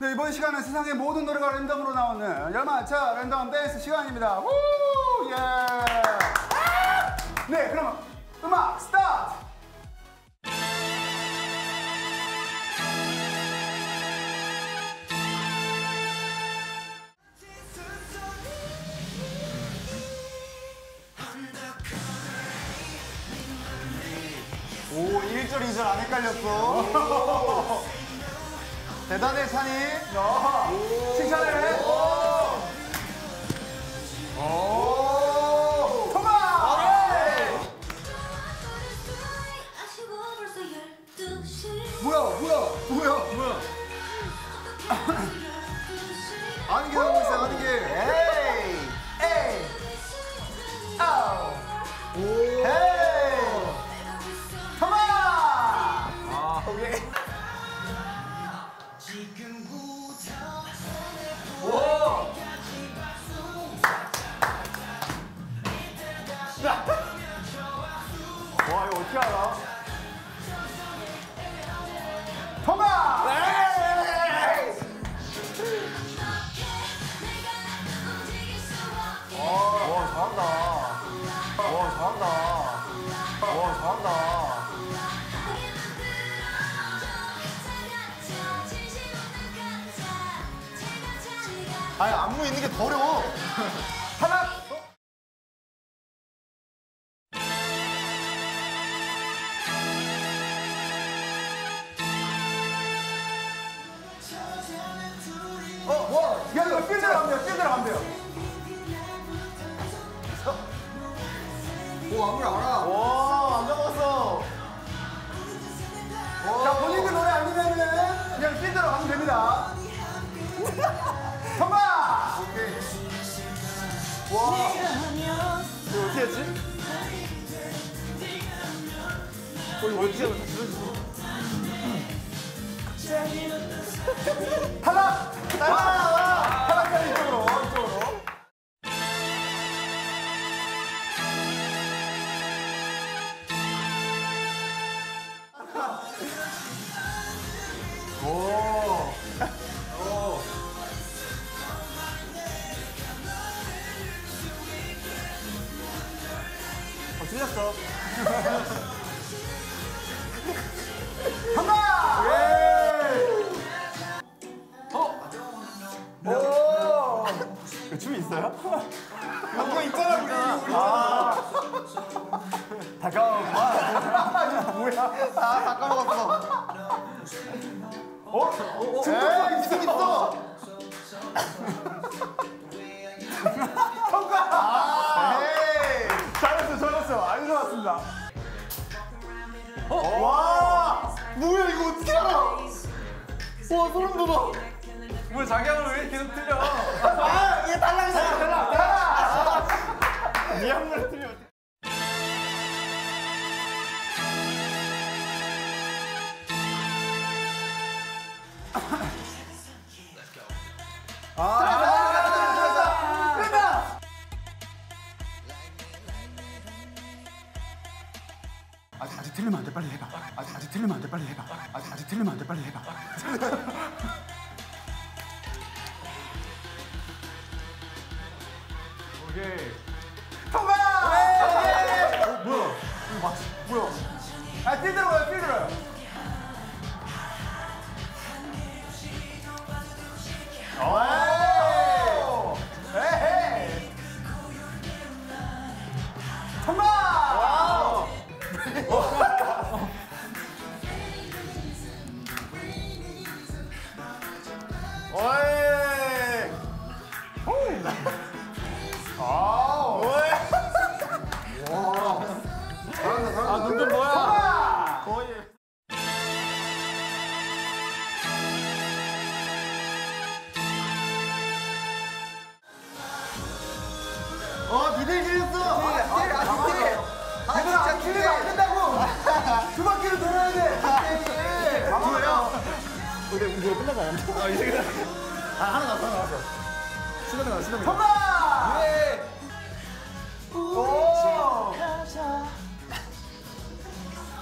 네, 이번 시간은 세상의 모든 노래가 랜덤으로 나오는 열맞춰 랜덤 댄스 시간입니다. 우! 예! 네, 그럼 음악 스타트! 오, 1절, 2절 안 헷갈렸어. 대단해, 찬이. 칭찬해! 와, 이거 어떻게 알아? 통과! 와, 잘한다. 와, 잘한다. 와, 잘한다. 아니, 안무 있는 게더 어려워. 하나! 뭐? 야, 이거 필드로 가면 돼요, 필드로 가면 돼요. 오, 안무를 알아. 와, 안 잡았어. 자, 본인들 노래 아니면은 그냥 필드로 가면 됩니다. 통과! 오케이. 와. 이거 어떻게 했지? 어, 이거 어떻게 하면 다시 들어주지? 탈락! 아, 탈락 오. 어, 틀렸어. 통과! 오. 그 춤이 있어요? 그거 있잖아, 우리. 아. 다가온 마. 뭐야? 아, 다 까먹었어. 어? 에이, 있어, 있어. 통과! 아, 에이. 잘했어, 잘했어. 아주 좋았습니다. 와! 뭐야, 이거 어떻게 알아? 와, 소름 돋아. 뭘 자기 하면 왜 계속 틀려? 아직, 아직 틀리면 안 돼, 빨리 해봐. 아직, 아직 틀리면 안 돼, 빨리 해봐. 아직, 아직 틀리면 안 돼, 빨리 해봐. 오케이. 통과! 어, 뭐야? 이거 맞지? 뭐야? 아, 가요, 필드 로. 오! 어, 니들 길렸어! 얘들아, 틀리면 안 된다고! 두 바퀴를 돌아야 돼! 뭐야? 우리 이거 끝나지 않았나? 아, 이제. 아, 하나 남았어, 하나 남았어. 신호등 나, 신호등. 통과! 예! 오!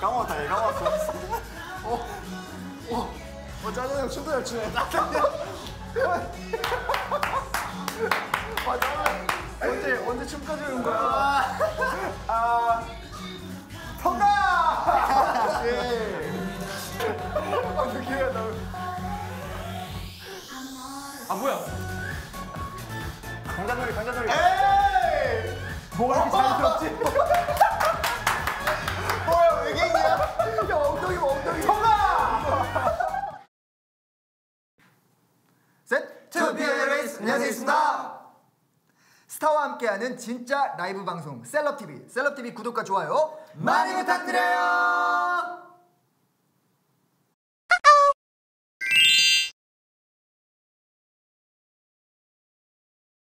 까먹었다, 얘 까먹었어. 오! 오! 어 짜장 형 춤도 잘 추네. 짜장 형. 아 짜장 언제 언제 춤까지 오는 거야? 아 통과. 예. 어떻게 해야 나? 아 뭐야? 강자놀이 강자놀이. 에이. 뭐가 이렇게 자연스럽지? 뭐야 외계인이야? 야 엉덩이 봐 엉덩이. 통과. 셋. To be an ACE 안녕하세요 A.C.E입니다. 스타와 함께하는 진짜 라이브 방송 셀럽 TV 셀럽 TV 구독과 좋아요 많이 부탁드려요.